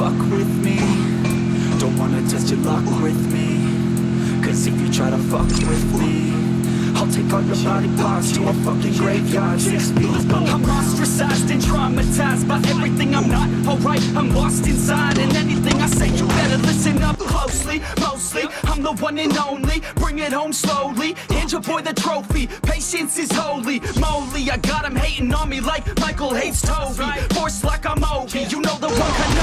Fuck with me. Don't wanna test your luck with me. Cause if you try to fuck with me I'll take all your body parts to a fucking graveyard. Six feet I'm ostracized and traumatized by everything I'm not. Alright I'm lost inside and anything I say you better listen up closely. Mostly, I'm the one and only. Bring it home slowly. Hand your boy the trophy. Patience is holy. Moly, I got him hating on me like Michael hates Toby. Force like I'm Obi. You know the one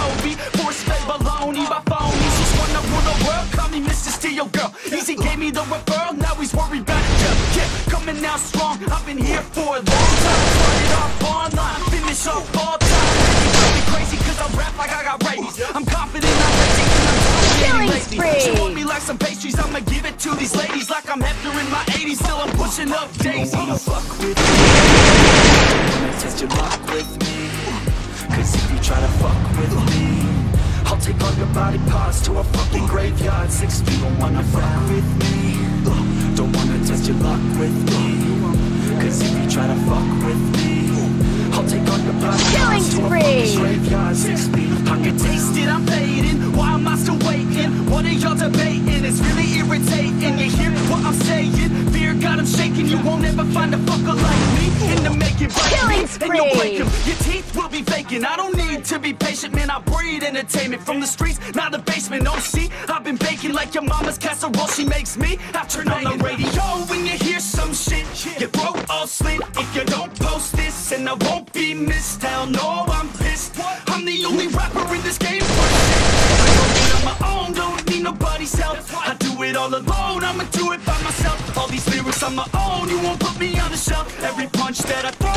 coming out strong. I've been here for a long time. Started off online Finish off all time. You drive me crazy cause I rap like I got rabies. I'm confident I'm ready and I'm dominating Killing lately. She want me like some pastries? I'ma give it to these ladies Like I'm Hefner in my 80s Still I'm pushing up daisies don't wanna fuck with me and you'll break spree. 'em. Your teeth will be vacant. I don't need to be patient, man. I breed entertainment from the streets, not the basement. Oh, see, I've been baking like your mama's casserole. She makes me. I turn on the radio when you hear some shit. Your throat all slit if you don't post this, and I won't be missed. Hell no, I'm pissed. I'm the only rapper in this game. I go it on my own, don't need nobody's help. I do it all alone. I'ma do it by myself. All these these lyrics on my own You won't put me on the shelf Every punch that I throw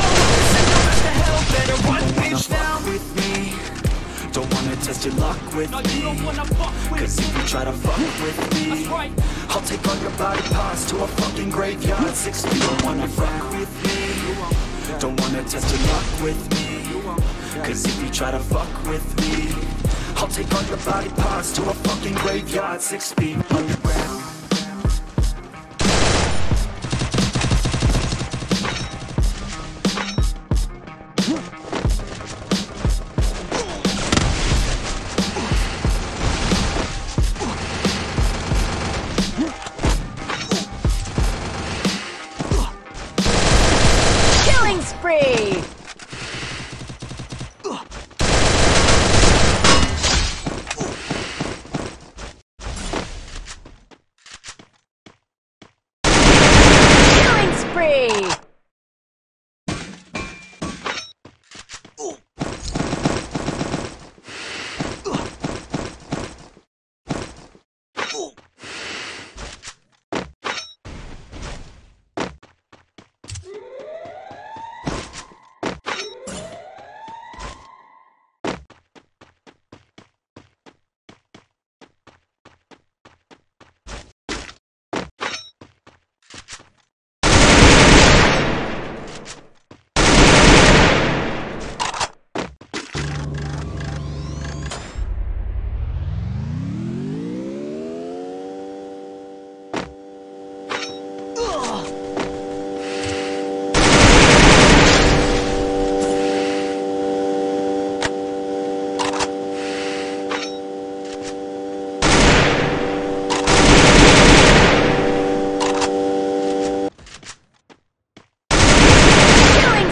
test your luck with No, me you don't wanna fuck with Cause if you try to fuck with me right. I'll take all your body parts to a fucking graveyard. Six feet, don't wanna fuck with me. Don't wanna test your luck with me. Cause if you try to fuck with me I'll take all your body parts to a fucking graveyard. Six feet underground Killing spree! Killing spree! Killing